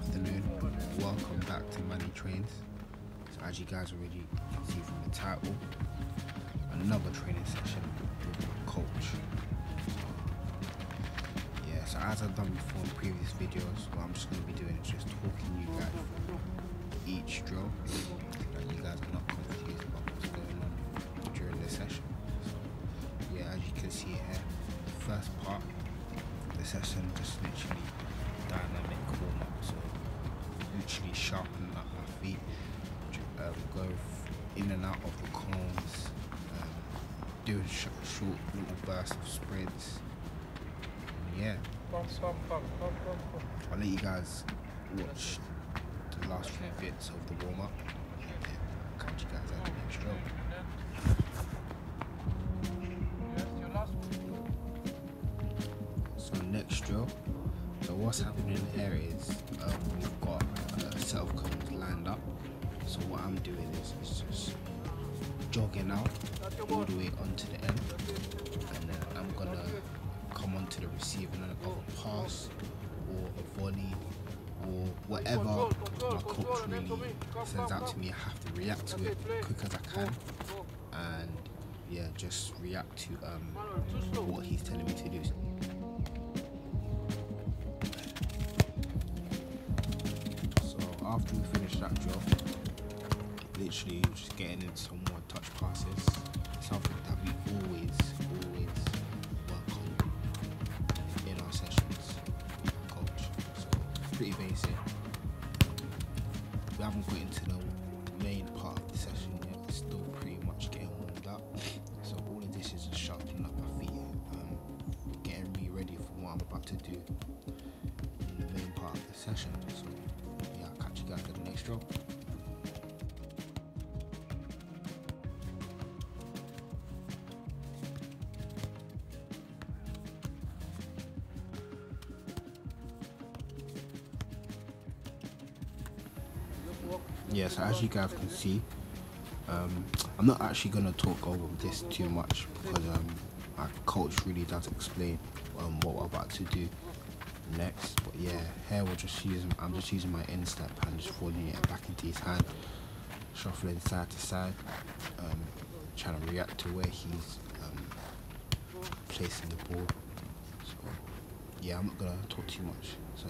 afternoon. Welcome back to Mannyy Trains. So as you guys already can see from the title, another training session with my coach. Yeah, so as I've done before in previous videos, what I'm just going to be doing is just talking you guys through each drill out of the cones, um, doing sh short little bursts of sprints. Yeah, I'll let you guys watch the last few bits of the warm up. And catch you guys at the next drill. So next drill. So what's happening here is um, we've got uh, set of cones lined up. So what I'm doing is, is just jogging out all the way onto the end, and then I'm gonna come onto the receiving end of a pass or a volley or whatever my coach really sends out to me. I have to react to it quick as I can, and yeah, just react to um, what he's telling me to do. So after we finish that job, literally just getting into some something that we always, always work on in our sessions, coach. So pretty basic. We haven't got into the main part of the session yet. It's still pretty much getting warmed up. So all of this is just sharpening up my feet, um, getting me ready for what I'm about to do in the main part of the session. So yeah, I'll catch you guys at the next drop. Yeah, so as you guys can see, um, I'm not actually gonna talk over this too much because um, my coach really does explain um, what we're about to do next. But yeah, here we're just using. I'm just using my instep and just folding it back into his hand, shuffling side to side, um, trying to react to where he's um, placing the ball. So yeah, I'm not gonna talk too much. So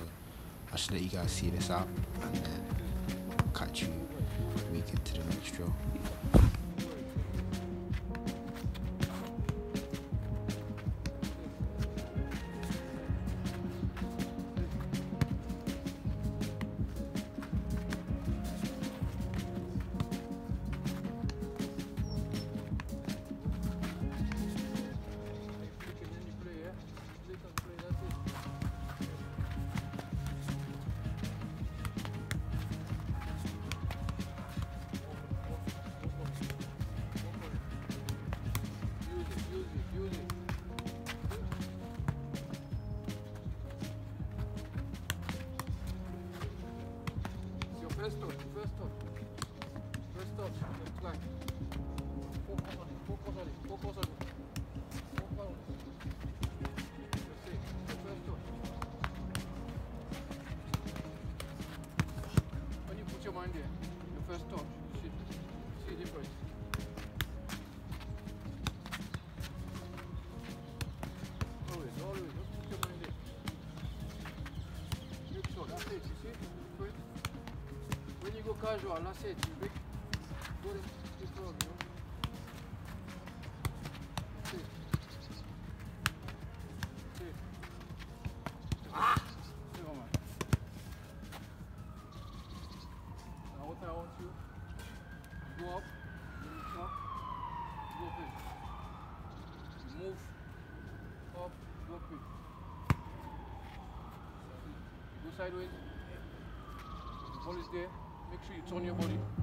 I should let you guys see this out and then catch you week into the next drill. First touch, first touch. First touch, just like. Focus on it, focus on it, focus on it. Focus on it. It, the first touch. When you put your mind there, the first touch, casual, that's it. You make go to the frog, you know. That's it. That's it. Ah! Come on. Now what I want you go up, then you chop, go quick. You move up, go quick. Go sideways. The ball is there. Make sure you turn your body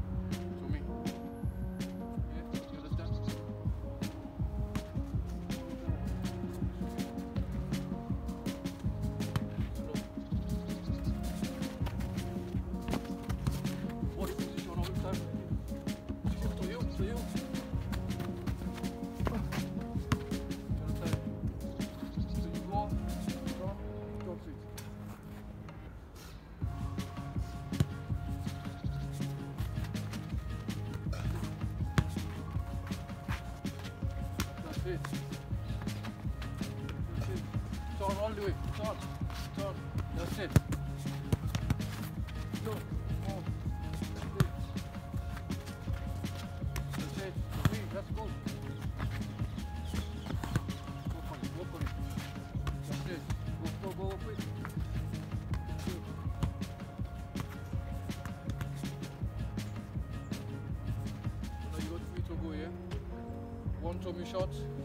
One tummy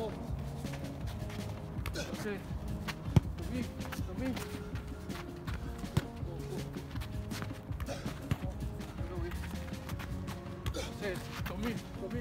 go, go. That's it. To me, to me. Go, go. Go, it. That's it. To me,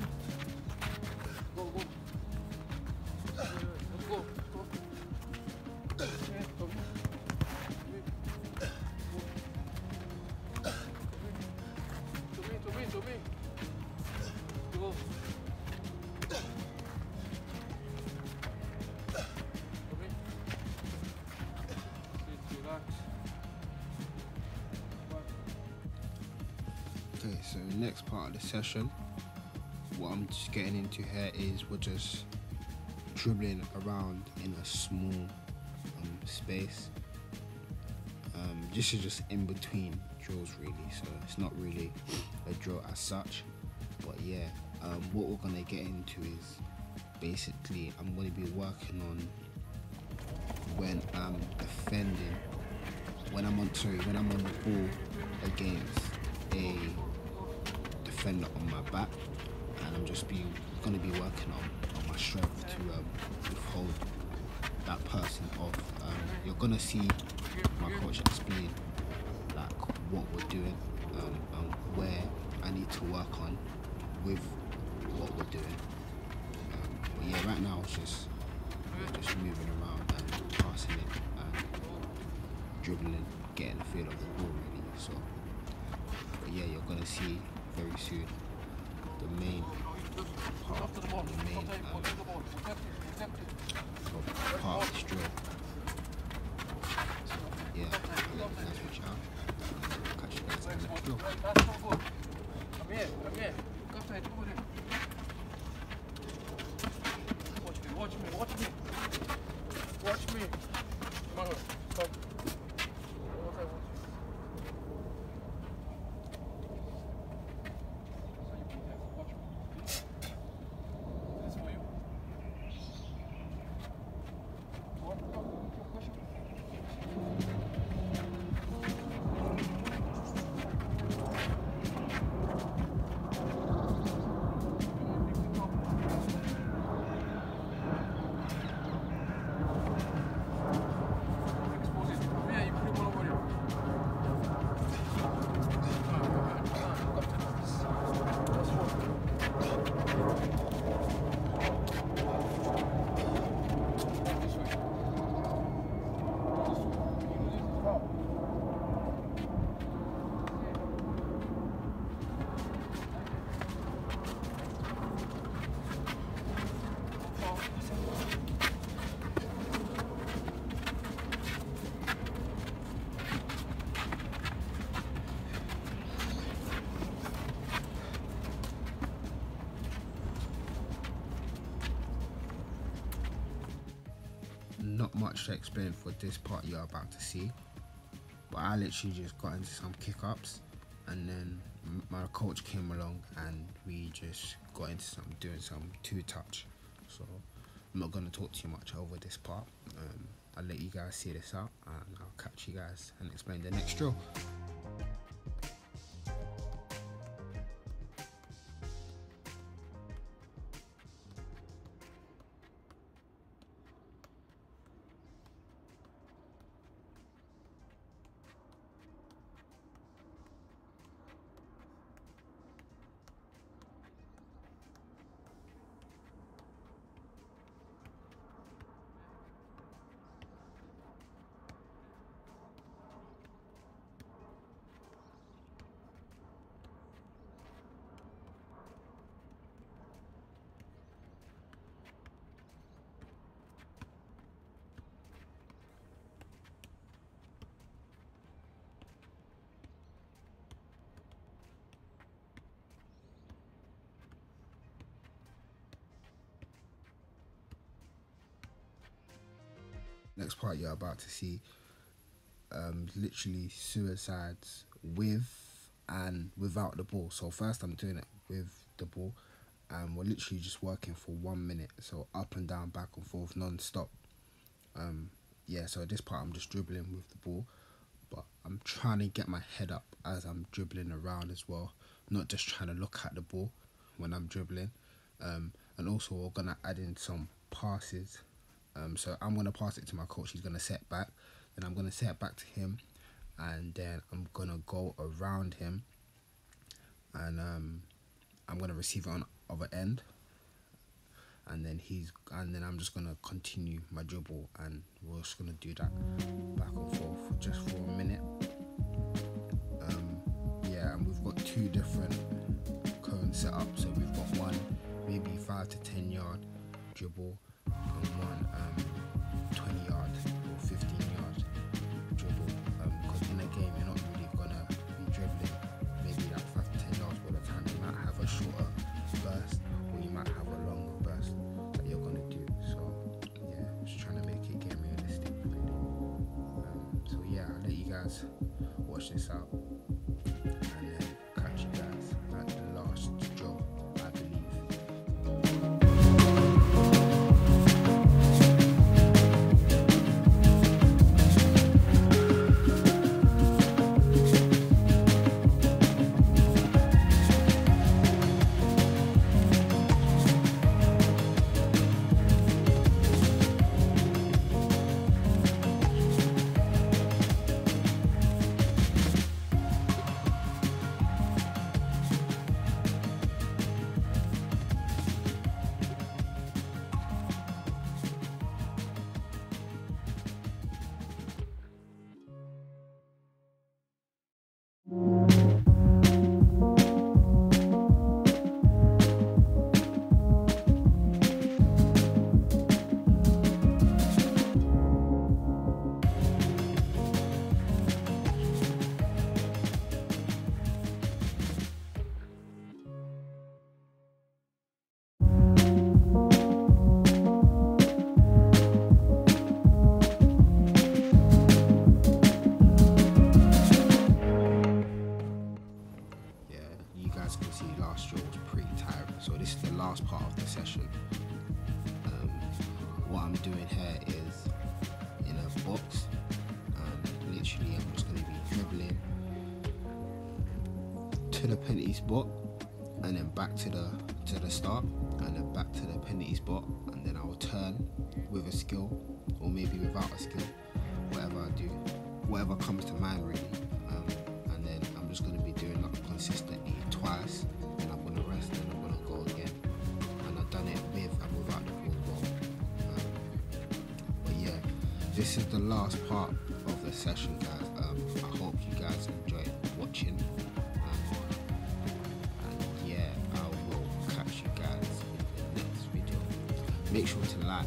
Okay, so next part of the session, what I'm just getting into here is we're just dribbling around in a small um, space. Um, this is just in between drills, really. So it's not really a drill as such. But yeah, um, what we're gonna get into is basically I'm gonna be working on when I'm defending, when I'm on sorry, when I'm on the ball against a defender on my back, and I'm just be gonna be working on, on my strength to um, withhold that person off. Um, you're gonna see my coach explain like what we're doing um, and where I need to work on with what we're doing. Um, but yeah, right now it's just just moving around and passing it and dribbling, getting the feel of the ball really. So, but yeah, you're gonna see very soon the main part, the main um, the part of this drill. Yeah, I'll let you guys watch. Catch you guys in the next drill. Right, that's so good. Come here, come here. Look after it, over there. Watch me, watch me, watch me. Watch me. Come on, stop. One more time, watch me. So you be there, watch me. This is for you. Go on, go on, push it. Expose it. Come here, you put it all over there. Come on, come on, come on, look after this. That's one. This way. This way. You do this now. Not much to explain for this part you're about to see, but I literally just got into some kick ups, and then my coach came along and we just got into some doing some two touch. So I'm not gonna talk too much over this part. Um, I'll let you guys see this out, and I'll catch you guys and explain the next drill. Next part you're about to see um, literally suicides with and without the ball. So first I'm doing it with the ball and we're literally just working for one minute. So up and down, back and forth, non-stop. Um, yeah, so this part I'm just dribbling with the ball, but I'm trying to get my head up as I'm dribbling around as well, not just trying to look at the ball when I'm dribbling. Um, and also we're gonna add in some passes. Um, so I'm gonna pass it to my coach. He's gonna set back, then I'm gonna set back to him, and then I'm gonna go around him, and um, I'm gonna receive it on other end. And then he's and then I'm just gonna continue my dribble and we're just gonna do that back and forth just for a minute. Um, yeah and we've got two different cones set up so we've got one maybe five to ten yard dribble one um, 20 yard or 15 yard dribble. Because um, in a game you're not really gonna be dribbling maybe like five to ten yards all the time you might have a shorter burst or you might have a longer burst that you're gonna do. So yeah just trying to make it game realistic really. Um, so yeah I'll let you guys watch this out back to the to the start, and then back to the penalty spot, and then I will turn with a skill, or maybe without a skill, whatever I do, whatever comes to mind really. Um, and then I'm just going to be doing that consistently twice, and I'm going to rest, and I'm going to go again. And I've done it with and without the ball. Um, but yeah, this is the last part of the session, guys. Um, I hope you guys Make sure to like,